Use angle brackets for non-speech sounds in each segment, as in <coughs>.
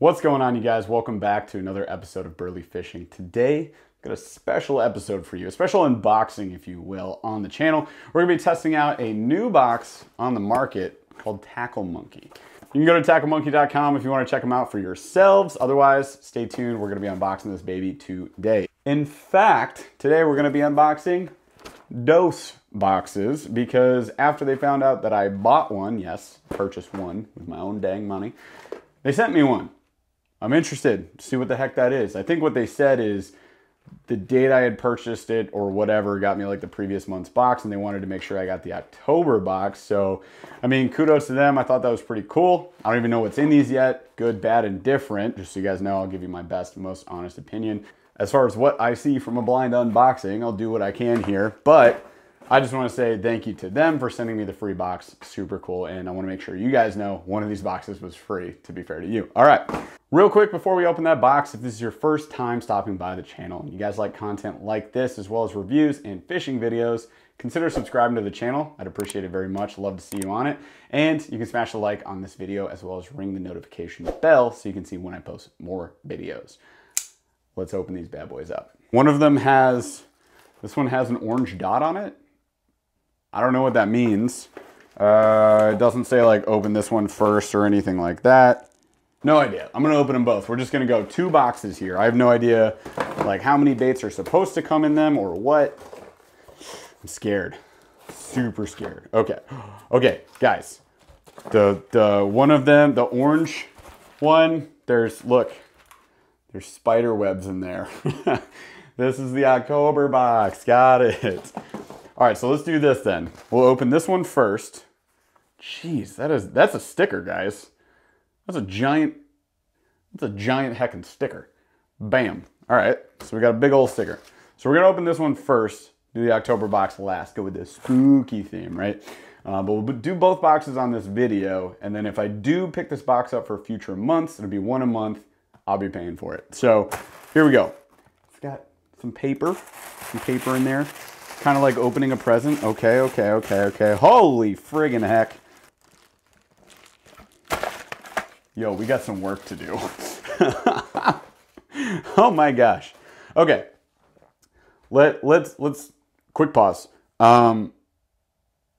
What's going on, you guys? Welcome back to another episode of Burly Fishing. Today, I've got a special episode for you, a special unboxing, if you will, on the channel. We're gonna be testing out a new box on the market called Tackle Monkey. You can go to tacklemonkey.com if you want to check them out for yourselves. Otherwise, stay tuned. We're going to be unboxing this baby today. In fact, today we're going to be unboxing dose boxes because after they found out that I bought one, yes, purchased one with my own dang money, they sent me one. I'm interested to see what the heck that is. I think what they said is the date I had purchased it or whatever got me like the previous month's box and they wanted to make sure I got the October box. So, I mean, kudos to them. I thought that was pretty cool. I don't even know what's in these yet. Good, bad, and different. Just so you guys know, I'll give you my best, most honest opinion. As far as what I see from a blind unboxing, I'll do what I can here. But I just want to say thank you to them for sending me the free box. Super cool. And I want to make sure you guys know one of these boxes was free, to be fair to you. All right. Real quick before we open that box, if this is your first time stopping by the channel and you guys like content like this, as well as reviews and fishing videos, consider subscribing to the channel. I'd appreciate it very much. Love to see you on it. And you can smash a like on this video as well as ring the notification bell so you can see when I post more videos. Let's open these bad boys up. One of them has, this one has an orange dot on it. I don't know what that means. Uh, it doesn't say like open this one first or anything like that. No idea. I'm gonna open them both. We're just gonna go two boxes here. I have no idea like how many baits are supposed to come in them or what. I'm scared. Super scared. Okay. <gasps> Okay, guys. The the one of them, the orange one, there's look, there's spider webs in there. <laughs> this is the October box. Got it. All right, so let's do this then. We'll open this one first. Jeez, that is that's a sticker, guys. That's a giant, that's a giant heckin' sticker. Bam. All right, so we got a big old sticker. So we're gonna open this one first, do the October box last, go with this spooky theme, right? Uh, but we'll do both boxes on this video, and then if I do pick this box up for future months, it'll be one a month, I'll be paying for it. So here we go. It's got some paper, some paper in there. Kind of like opening a present. Okay, okay, okay, okay. Holy friggin' heck. yo, we got some work to do. <laughs> oh my gosh. Okay. Let let's let's quick pause. Um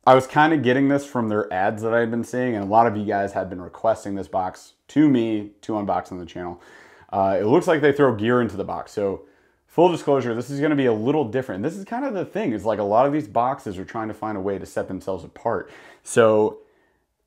I was kind of getting this from their ads that I've been seeing, and a lot of you guys had been requesting this box to me to unbox on the channel. Uh, it looks like they throw gear into the box. So full disclosure, this is going to be a little different. This is kind of the thing is like a lot of these boxes are trying to find a way to set themselves apart. So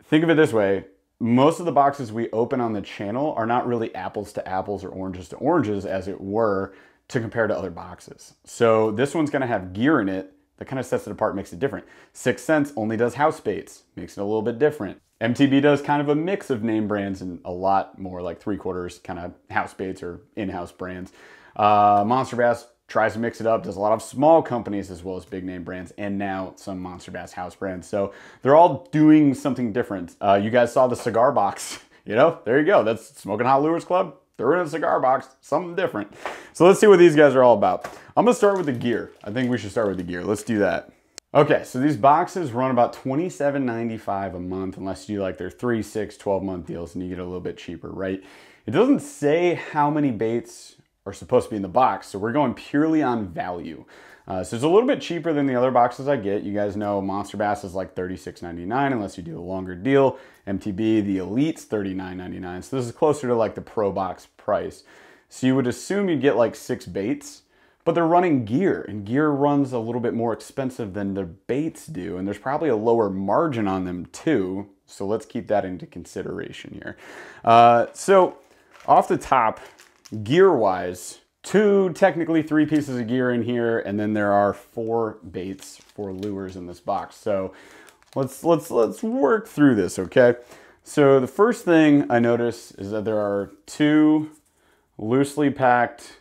think of it this way most of the boxes we open on the channel are not really apples to apples or oranges to oranges, as it were, to compare to other boxes. So this one's gonna have gear in it that kind of sets it apart, makes it different. Sixth Sense only does house baits, makes it a little bit different. MTB does kind of a mix of name brands and a lot more like three quarters kind of house baits or in-house brands. Uh, Monster Bass tries to mix it up, does a lot of small companies as well as big name brands, and now some Monster Bass house brands. So they're all doing something different. Uh, you guys saw the cigar box. <laughs> You know, there you go. That's Smoking Hot Lures Club. They're in a cigar box, something different. So let's see what these guys are all about. I'm gonna start with the gear. I think we should start with the gear. Let's do that. Okay, so these boxes run about $27.95 a month unless you do like their 3, 6, 12 month deals and you get a little bit cheaper, right? It doesn't say how many baits are supposed to be in the box. So we're going purely on value. Uh, so it's a little bit cheaper than the other boxes I get. You guys know Monster Bass is like $36.99 unless you do a longer deal. MTB, the Elite's $39.99. So this is closer to like the Pro Box price. So you would assume you'd get like six baits, but they're running gear and gear runs a little bit more expensive than the baits do. And there's probably a lower margin on them too. So let's keep that into consideration here. Uh, so off the top, gear wise, two, technically three pieces of gear in here, and then there are four baits for lures in this box. So let's, let's, let's work through this, okay? So the first thing I notice is that there are two loosely packed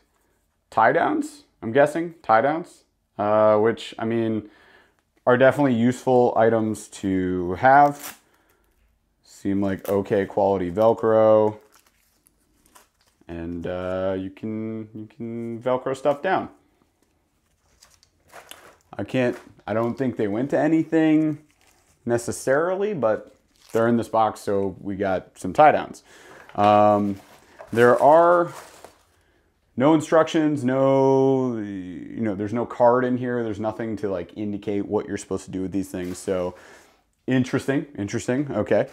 tie downs, I'm guessing, tie downs, uh, which, I mean, are definitely useful items to have. Seem like okay quality Velcro and uh, you can you can velcro stuff down I can't I don't think they went to anything necessarily but they're in this box so we got some tie downs um, There are no instructions, no, you know, there's no card in here. There's nothing to like indicate what you're supposed to do with these things. So interesting, interesting. Okay.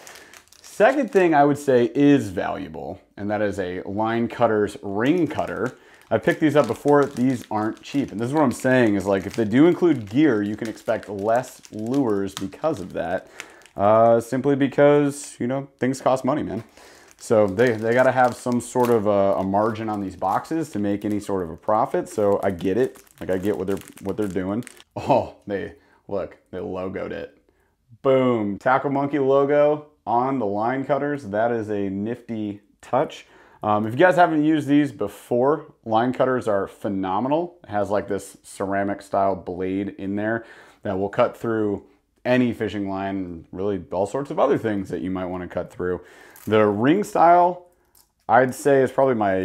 Second thing I would say is valuable, and that is a Line Cutterz ring cutter. I picked these up before. These aren't cheap. And this is what I'm saying is like, if they do include gear, you can expect less lures because of that. Uh, simply because, you know, things cost money, man. So they, they got to have some sort of a, a, margin on these boxes to make any sort of a profit. So I get it. Like I get what they're, what they're doing. Oh, they, look, they logoed it. Boom, Tackle Monkey logo on the Line Cutterz. That is a nifty touch. Um, if you guys haven't used these before, Line Cutterz are phenomenal. It has like this ceramic style blade in there that will cut through any fishing line really all sorts of other things that you might want to cut through. The ring style, I'd say is probably my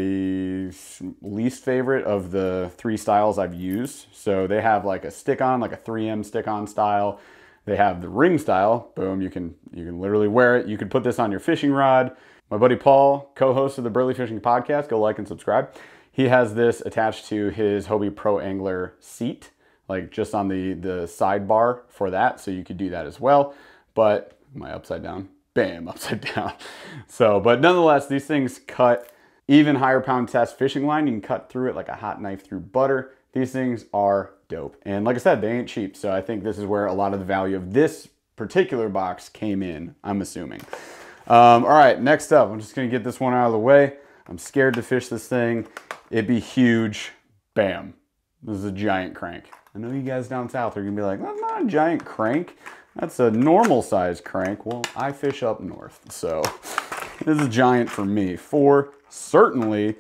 least favorite of the three styles I've used. So they have like a stick on, like a 3M stick on style. They have the ring style. Boom, you can you can literally wear it. You can put this on your fishing rod. My buddy Paul, co-host of the Burly Fishing Podcast, go like and subscribe. He has this attached to his Hobie Pro Angler seat, like just on the the sidebar for that. So you could do that as well. But my upside down, bam, <laughs> upside down. So, but nonetheless, these things cut even higher pound test fishing line. You can cut through it like a hot knife through butter. These things are dope. And like I said, they ain't cheap. So I think this is where a lot of the value of this particular box came in, I'm assuming. Um, all right, next up, I'm just gonna get this one out of the way. I'm scared to fish this thing. It'd be huge. Bam. This is a giant crank. I know you guys down south are gonna be like, that's not a giant crank. That's a normal size crank. Well, I fish up north, so <laughs> this is a giant for me, for certainly.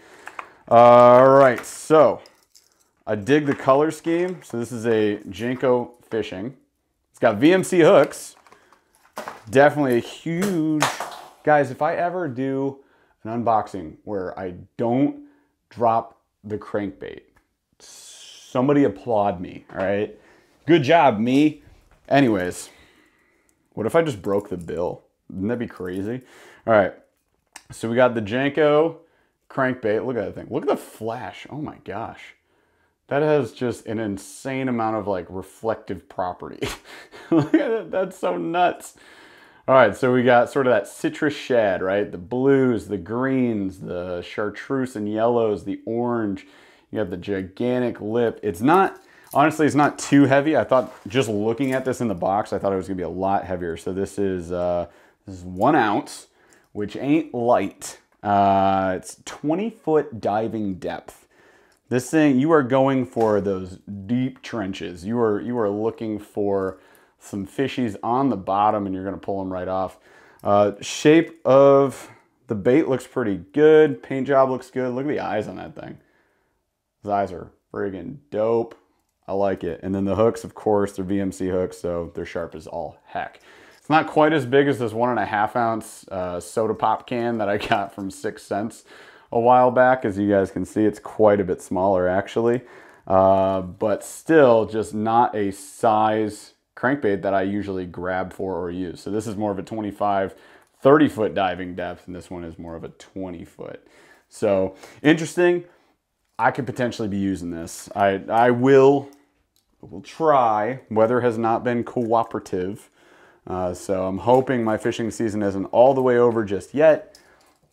All right, so I dig the color scheme. So this is a Jenko Fishing. It's got VMC hooks. Definitely a huge, guys, if I ever do an unboxing where I don't drop the crankbait, somebody applaud me, all right? Good job, me. Anyways, what if I just broke the bill? Wouldn't that be crazy? All right, so we got the Jenko crankbait. Look at that thing. Look at the flash. Oh my gosh. That has just an insane amount of like reflective property. <laughs> Look at that's so nuts. All right, so we got sort of that citrus shad, right? The blues, the greens, the chartreuse and yellows, the orange. You have the gigantic lip. It's not, honestly, it's not too heavy. I thought just looking at this in the box, I thought it was gonna be a lot heavier. So this is, uh, this is one ounce, which ain't light. Uh, it's 20 foot diving depth. This thing, you are going for those deep trenches. You are, you are looking for some fishies on the bottom and you're gonna pull them right off. Uh, shape of the bait looks pretty good. Paint job looks good. Look at the eyes on that thing. His eyes are friggin' dope. I like it. And then the hooks, of course, they're VMC hooks, so they're sharp as all heck. It's not quite as big as this one and a half ounce uh, soda pop can that I got from Six Sense a while back. As you guys can see, it's quite a bit smaller actually, uh, but still just not a size crankbait that I usually grab for or use. So this is more of a 25, 30 foot diving depth, and this one is more of a 20 foot. So interesting. I could potentially be using this. I, I will, will try. Weather has not been cooperative. Uh, so I'm hoping my fishing season isn't all the way over just yet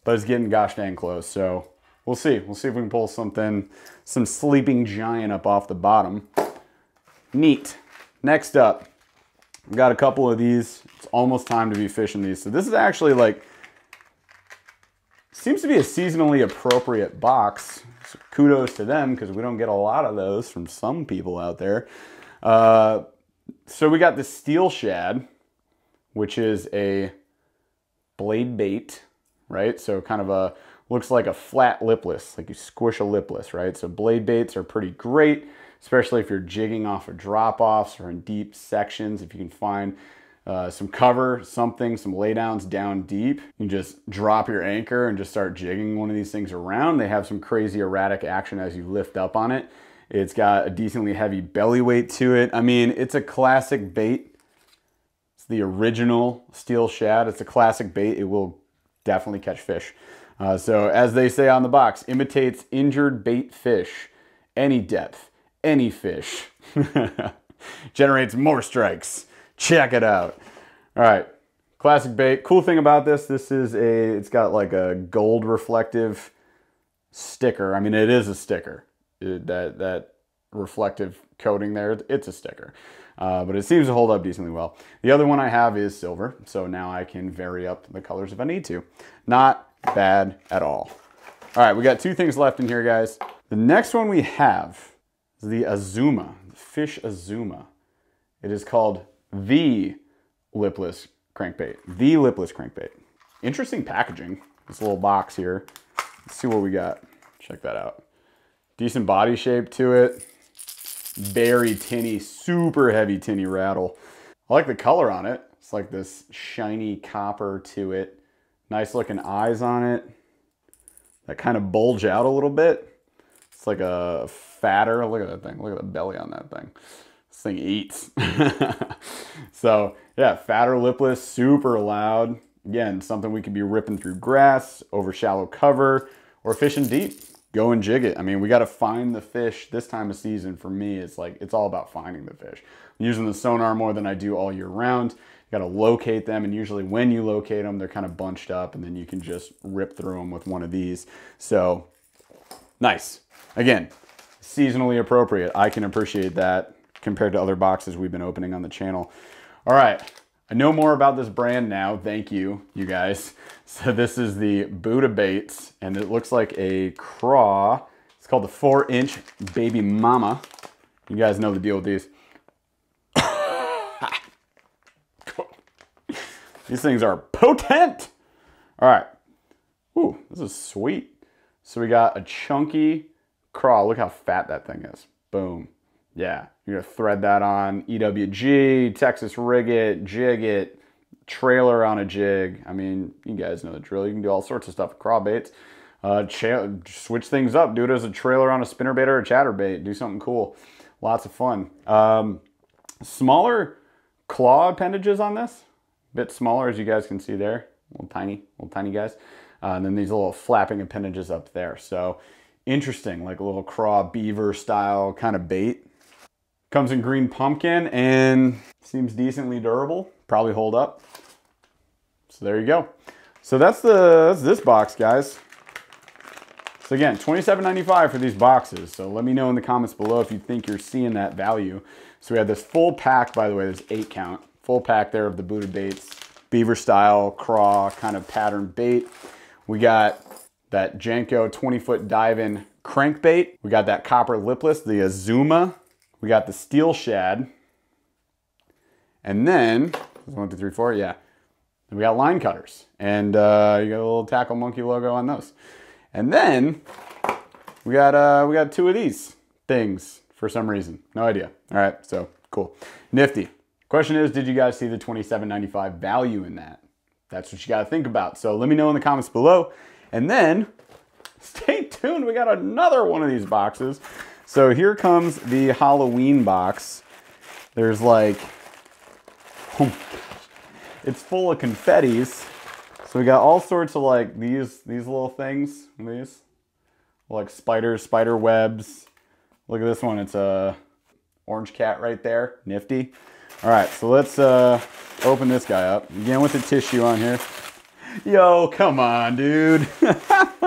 but it's getting gosh dang close. So we'll see. We'll see if we can pull something, some sleeping giant up off the bottom. Neat. Next up, we got a couple of these. It's almost time to be fishing these. So this is actually like, seems to be a seasonally appropriate box. So kudos to them because we don't get a lot of those from some people out there. Uh, so we got the steel shad, which is a blade bait right? So kind of a, looks like a flat lipless, like you squish a lipless, right? So blade baits are pretty great, especially if you're jigging off of drop-offs or in deep sections. If you can find uh, some cover, something, some laydowns down deep, you can just drop your anchor and just start jigging one of these things around. They have some crazy erratic action as you lift up on it. It's got a decently heavy belly weight to it. I mean, it's a classic bait. It's the original steel shad. It's a classic bait. It will definitely catch fish. Uh, so as they say on the box, imitates injured bait fish, any depth, any fish. <laughs> Generates more strikes. Check it out. All right, classic bait. Cool thing about this, this is a, it's got like a gold reflective sticker. I mean, it is a sticker. It, that, that reflective coating there, it's a sticker. Uh, but it seems to hold up decently well. The other one I have is silver, so now I can vary up the colors if I need to. Not bad at all. All right, we got two things left in here, guys. The next one we have is the Azuma, Fish Azuma. It is called the lipless crankbait, the lipless crankbait. Interesting packaging, this little box here. Let's see what we got. Check that out. Decent body shape to it. Very tinny, super heavy tinny rattle. I like the color on it. It's like this shiny copper to it. Nice looking eyes on it that kind of bulge out a little bit. It's like a fatter, look at that thing. Look at the belly on that thing. This thing eats. <laughs> so yeah, fatter lipless, super loud. Again, something we could be ripping through grass, over shallow cover, or fishing deep. Go and jig it. I mean, we got to find the fish this time of season. For me, it's like, it's all about finding the fish. I'm using the sonar more than I do all year round got to locate them and usually when you locate them they're kind of bunched up and then you can just rip through them with one of these so nice again seasonally appropriate i can appreciate that compared to other boxes we've been opening on the channel all right i know more about this brand now thank you you guys <laughs> so this is the buddha baits and it looks like a craw it's called the four inch baby mama you guys know the deal with these <coughs> These things are potent. All right. Ooh, this is sweet. So we got a chunky craw. Look how fat that thing is. Boom. Yeah, you're gonna thread that on EWG, Texas rig it, jig it, trailer on a jig. I mean, you guys know the drill. You can do all sorts of stuff with craw baits. Uh, switch things up. Do it as a trailer on a spinner bait or a chatter bait. Do something cool. Lots of fun. Um, smaller claw appendages on this A bit smaller as you guys can see there, little tiny, little tiny guys. Uh, and then these little flapping appendages up there. So interesting, like a little craw beaver style kind of bait. Comes in green pumpkin and seems decently durable, probably hold up. So there you go. So that's the that's this box, guys. So again, $27.95 for these boxes. So let me know in the comments below if you think you're seeing that value. So we have this full pack, by the way, this eight count full pack there of the Buddha baits, beaver style, craw kind of pattern bait. We got that Jenko 20 foot dive-in crankbait. We got that copper lipless, the Azuma. We got the steel shad. And then, one, two, three, four, yeah. And we got Line Cutterz. And uh, you got a little Tackle Monkey logo on those. And then we got uh, we got two of these things for some reason. No idea. All right, so cool. Nifty. Question is, did you guys see the $27.95 value in that? That's what you got to think about. So let me know in the comments below. And then <laughs> stay tuned. We got another one of these boxes. So here comes the Halloween box. There's like, oh it's full of confettis. So we got all sorts of like these, these little things, these like spiders, spider webs. Look at this one. It's a orange cat right there. Nifty. All right, so let's uh, open this guy up. Again with the tissue on here. Yo, come on, dude. <laughs>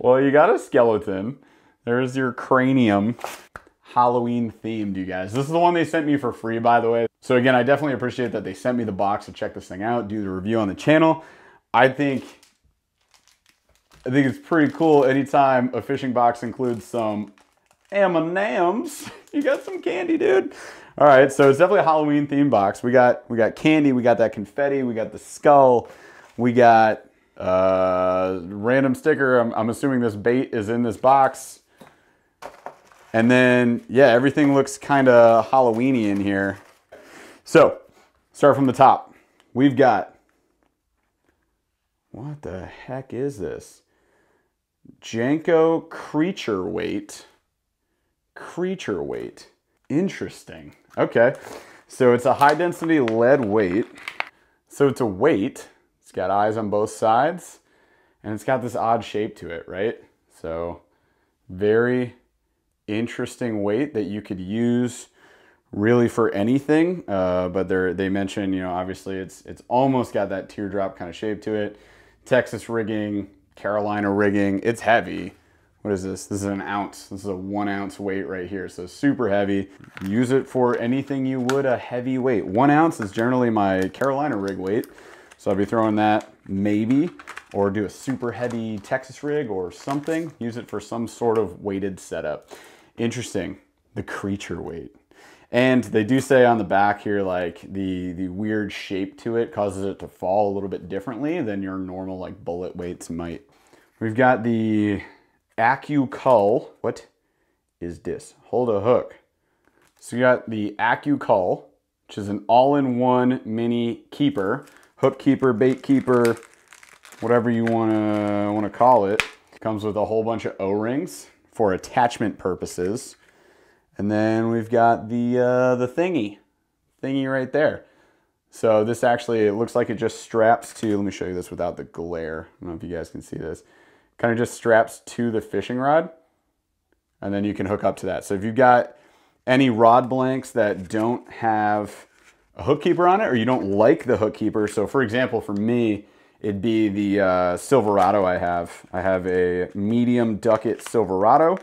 well, you got a skeleton. There's your cranium. Halloween themed, you guys. This is the one they sent me for free, by the way. So again, I definitely appreciate that they sent me the box to check this thing out, do the review on the channel. I think I think it's pretty cool anytime a fishing box includes some M&Ms. <laughs> You got some candy, dude. All right, so it's definitely a Halloween themed box. We got we got candy, we got that confetti, we got the skull, we got uh, random sticker. I'm, I'm assuming this bait is in this box. And then, yeah, everything looks kind of Halloweeny in here. So, start from the top. We've got, what the heck is this? Jenko creature weight. Creature weight. Interesting. Okay. So it's a high density lead weight. So it's a weight. It's got eyes on both sides and it's got this odd shape to it, right? So very interesting weight that you could use really for anything. Uh, but they mention, you know, obviously it's it's almost got that teardrop kind of shape to it. Texas rigging, Carolina rigging. It's heavy. What is this? This is an ounce. This is a one ounce weight right here. So super heavy. Use it for anything you would a heavy weight. One ounce is generally my Carolina rig weight. So I'll be throwing that maybe, or do a super heavy Texas rig or something. Use it for some sort of weighted setup. Interesting, the creature weight. And they do say on the back here, like the, the weird shape to it causes it to fall a little bit differently than your normal like bullet weights might. We've got the AccuCull. What is this? Hold a hook. So you got the AccuCull, which is an all-in-one mini keeper hook keeper, bait keeper, whatever you wanna wanna call it. Comes with a whole bunch of O-rings for attachment purposes. And then we've got the uh, the thingy, thingy right there. So this actually, it looks like it just straps to, let me show you this without the glare. I don't know if you guys can see this. Kind of just straps to the fishing rod and then you can hook up to that. So if you've got any rod blanks that don't have a hook keeper on it or you don't like the hook keeper. So for example, for me, it'd be the uh, Silverado I have. I have a medium Duckett Silverado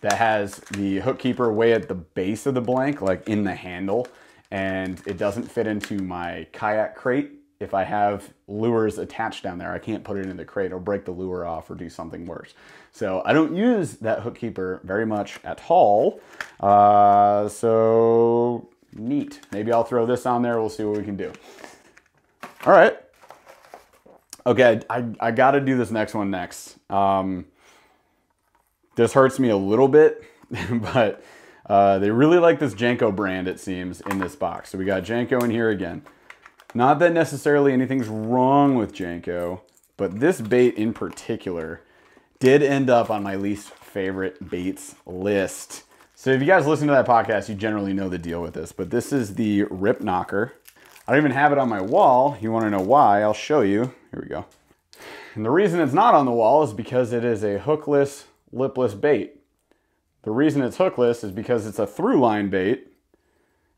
that has the hook keeper way at the base of the blank, like in the handle, and it doesn't fit into my kayak crate. If I have lures attached down there, I can't put it in the crate or break the lure off or do something worse. So I don't use that hook keeper very much at all. Uh, so Neat. Maybe I'll throw this on there. We'll see what we can do. All right. Okay, I, I got to do this next one next. Um, this hurts me a little bit, <laughs> but uh, they really like this Jenko brand, it seems, in this box. So we got Jenko in here again. Not that necessarily anything's wrong with Jenko, but this bait in particular did end up on my least favorite baits list. So if you guys listen to that podcast, you generally know the deal with this, but this is the Rip Knocker. I don't even have it on my wall. You wanna know why? I'll show you. Here we go. And the reason it's not on the wall is because it is a hookless, lipless bait. The reason it's hookless is because it's a through line bait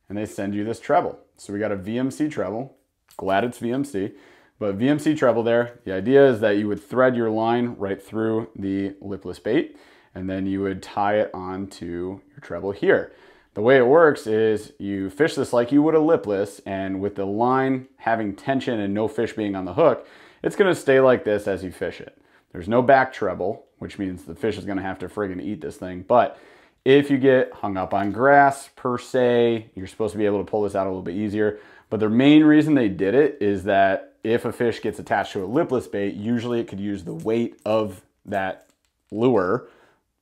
and they send you this treble. So we got a VMC treble. Glad it's VMC, but VMC treble there. The idea is that you would thread your line right through the lipless bait and then you would tie it onto your treble here. The way it works is you fish this like you would a lipless, and with the line having tension and no fish being on the hook, it's gonna stay like this as you fish it. There's no back treble, which means the fish is gonna have to friggin' eat this thing. But if you get hung up on grass per se, you're supposed to be able to pull this out a little bit easier. But the main reason they did it is that if a fish gets attached to a lipless bait, usually it could use the weight of that lure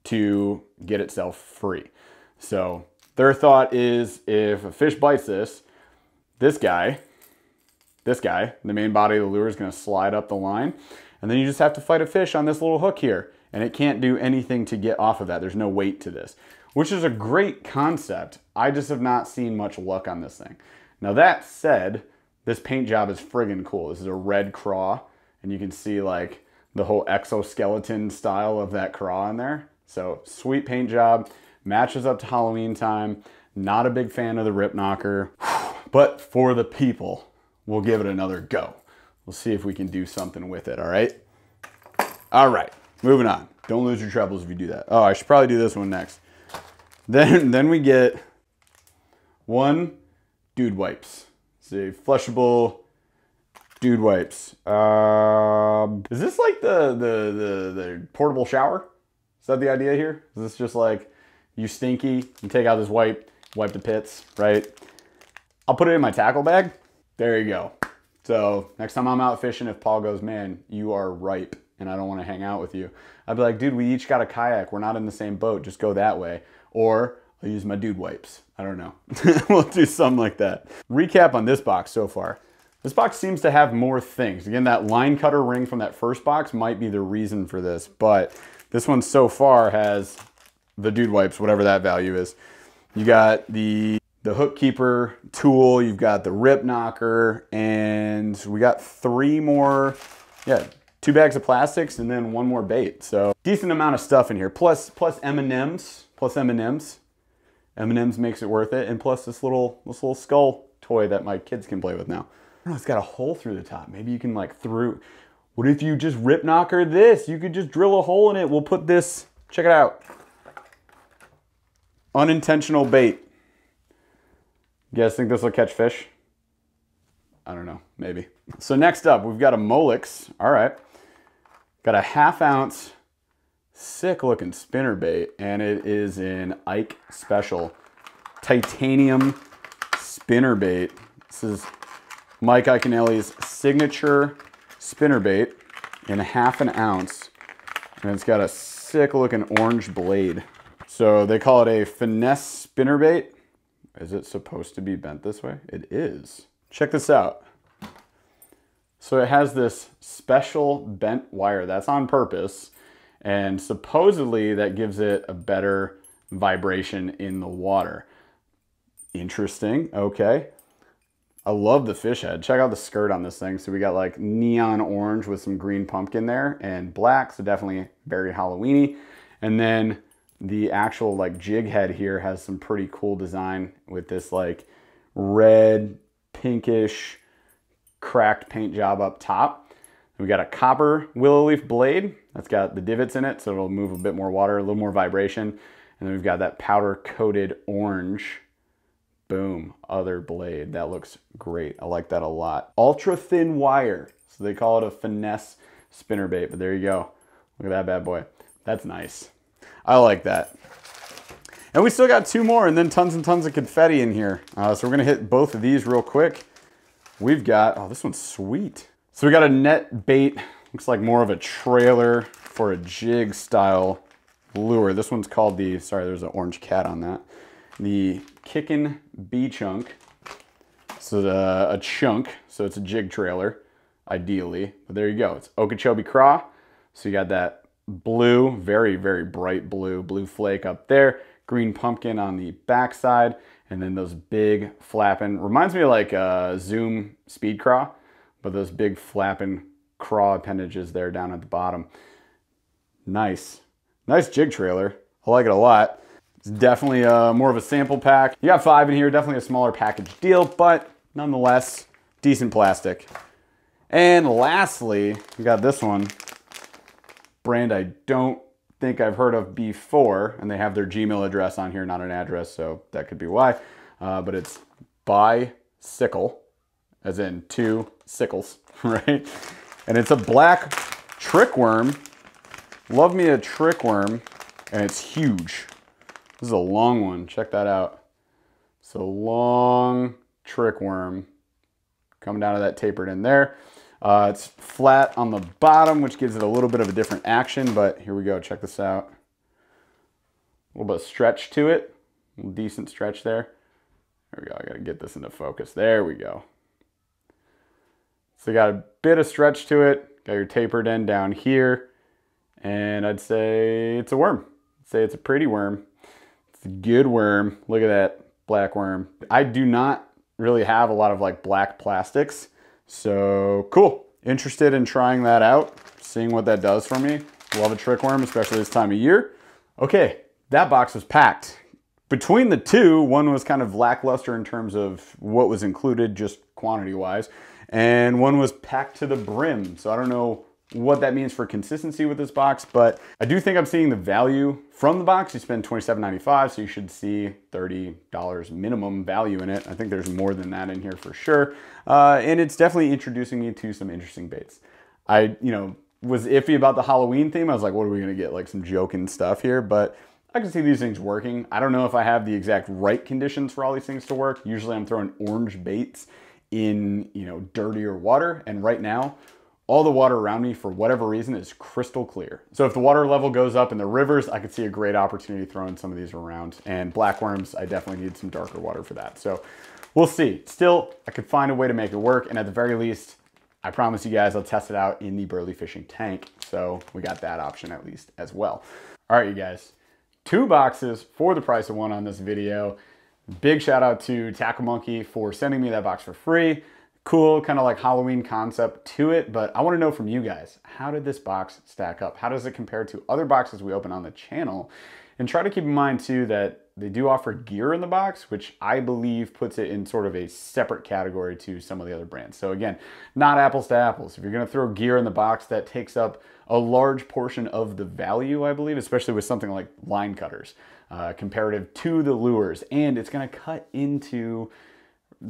to get itself free. So their thought is if a fish bites this, this guy, this guy, the main body of the lure is going to slide up the line. And then you just have to fight a fish on this little hook here. And it can't do anything to get off of that. There's no weight to this, which is a great concept. I just have not seen much luck on this thing. Now that said, this paint job is friggin' cool. This is a red craw and you can see like the whole exoskeleton style of that craw in there. So sweet paint job, matches up to Halloween time. Not a big fan of the Rip Knocker, <sighs> but for the people, we'll give it another go. We'll see if we can do something with it, all right? All right, moving on. Don't lose your trebles if you do that. Oh, I should probably do this one next. Then, <laughs> then we get one dude wipes. It's a flushable dude wipes. Um, is this like the, the, the, the portable shower? Is that the idea here? Is this just like you stinky, you take out this wipe, wipe the pits, right? I'll put it in my tackle bag. There you go. So next time I'm out fishing, if Paul goes, man, you are ripe and I don't want to hang out with you, I'd be like, dude, we each got a kayak. We're not in the same boat. Just go that way. Or I'll use my dude wipes. I don't know. <laughs> we'll do something like that. Recap on this box so far. This box seems to have more things. Again, that line cutter ring from that first box might be the reason for this, but this one so far has the dude wipes, whatever that value is. You got the the hook keeper tool, you've got the rip knocker, and we got three more, yeah, two bags of plastics and then one more bait. So decent amount of stuff in here. Plus, plus M&Ms, plus M&Ms. M&Ms makes it worth it. And plus this little, this little skull toy that my kids can play with now. Know, it's got a hole through the top. Maybe you can like through, what if you just rip knocker this? You could just drill a hole in it. We'll put this, check it out. Unintentional bait. You guys think this will catch fish? I don't know, maybe. So next up, we've got a Molex. All right. Got a half ounce, sick looking spinner bait, and it is an Ike Special titanium spinner bait. This is Mike Iaconelli's signature spinner bait in half an ounce. And it's got a sick looking orange blade. So they call it a finesse spinner bait. Is it supposed to be bent this way? It is. Check this out. So it has this special bent wire that's on purpose and supposedly that gives it a better vibration in the water. Interesting, okay. I love the fish head. Check out the skirt on this thing. So we got like neon orange with some green pumpkin there and black, so definitely very Halloweeny. And then the actual like jig head here has some pretty cool design with this like red, pinkish, cracked paint job up top. We got a copper willow leaf blade that's got the divots in it, so it'll move a bit more water, a little more vibration. And then we've got that powder coated orange, boom, other blade. That looks great. I like that a lot. Ultra thin wire. So they call it a finesse spinner bait, but there you go. Look at that bad boy. That's nice. I like that. And we still got two more and then tons and tons of confetti in here. Uh, so we're gonna hit both of these real quick. We've got, oh, this one's sweet. So we got a net bait, looks like more of a trailer for a jig style lure. This one's called the, sorry, there's an orange cat on that. The Kickin' B-Chunk. So the, a chunk, so it's a jig trailer, ideally. But there you go, it's Okeechobee Craw. So you got that blue, very, very bright blue, blue flake up there, green pumpkin on the backside, and then those big flapping, reminds me of like a Zoom speed craw, but those big flapping craw appendages there down at the bottom. Nice. Nice jig trailer. I like it a lot. It's definitely uh, more of a sample pack. You got five in here, definitely a smaller package deal, but nonetheless, decent plastic. And lastly, we got this one brand I don't think I've heard of before, and they have their Gmail address on here, not an address, so that could be why. Uh, but it's bicycle, as in two sickles, <laughs> right? And it's a black trick worm. Love me a trick worm, and it's huge. This is a long one. Check that out. It's a long trick worm coming down to that tapered in there. Uh, it's flat on the bottom, which gives it a little bit of a different action, but here we go, check this out. A little bit of stretch to it, decent stretch there. There we go, I gotta get this into focus. There we go. So got a bit of stretch to it, got your tapered end down here, and I'd say it's a worm. I'd say it's a pretty worm. Good worm. Look at that black worm. I do not really have a lot of like black plastics. So cool. Interested in trying that out, seeing what that does for me. Love a trick worm, especially this time of year. Okay, that box was packed. Between the two, one was kind of lackluster in terms of what was included, just quantity wise, and one was packed to the brim. So I don't know what that means for consistency with this box, but I do think I'm seeing the value from the box. You spend $27.95, so you should see $30 minimum value in it. I think there's more than that in here for sure. Uh, and it's definitely introducing me to some interesting baits. I, you know, was iffy about the Halloween theme. I was like, what are we gonna get? Like some joking stuff here, but I can see these things working. I don't know if I have the exact right conditions for all these things to work. Usually I'm throwing orange baits in, you know, dirtier water. And right now, all the water around me for whatever reason is crystal clear. So if the water level goes up in the rivers, I could see a great opportunity throwing some of these around. And blackworms, I definitely need some darker water for that. So we'll see. Still, I could find a way to make it work. And at the very least, I promise you guys I'll test it out in the Burly Fishing tank. So we got that option at least as well. All right, you guys, two boxes for the price of one on this video. Big shout out to Tackle Monkey for sending me that box for free. Cool, kind of like Halloween concept to it, but I want to know from you guys, how did this box stack up? How does it compare to other boxes we open on the channel? And try to keep in mind too that they do offer gear in the box, which I believe puts it in sort of a separate category to some of the other brands. So again, not apples to apples. If you're gonna throw gear in the box, that takes up a large portion of the value, I believe, especially with something like Line Cutterz, uh, comparative to the lures. And it's gonna cut into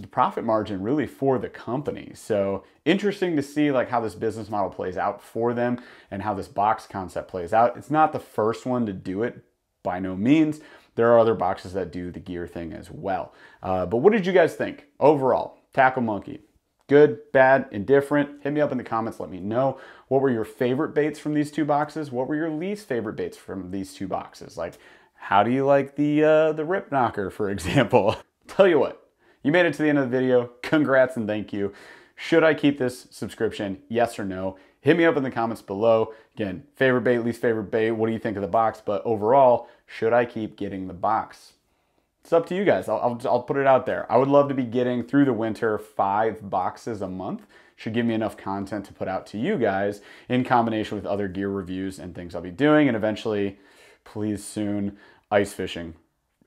the profit margin really for the company. So interesting to see like how this business model plays out for them and how this box concept plays out. It's not the first one to do it by no means. There are other boxes that do the gear thing as well. Uh, but what did you guys think overall? Tackle Monkey. Good, bad, indifferent? Hit me up in the comments. Let me know. What were your favorite baits from these two boxes? What were your least favorite baits from these two boxes? Like, how do you like the uh, the Rip Knocker, for <laughs> example? Tell you what, you made it to the end of the video. Congrats and thank you. Should I keep this subscription? Yes or no? Hit me up in the comments below. Again, favorite bait, least favorite bait. What do you think of the box? But overall, should I keep getting the box? It's up to you guys. I'll, I'll, I'll put it out there. I would love to be getting through the winter five boxes a month. Should give me enough content to put out to you guys in combination with other gear reviews and things I'll be doing. And eventually, please soon, ice fishing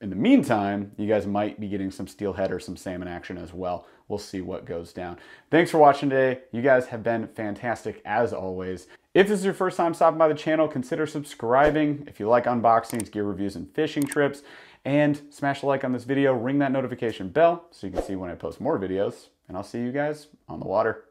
in the meantime, you guys might be getting some steelhead or some salmon action as well. We'll see what goes down. Thanks for watching today. You guys have been fantastic as always. If this is your first time stopping by the channel, consider subscribing. If you like unboxings, gear reviews, and fishing trips, and smash a like on this video, ring that notification bell so you can see when I post more videos, and I'll see you guys on the water.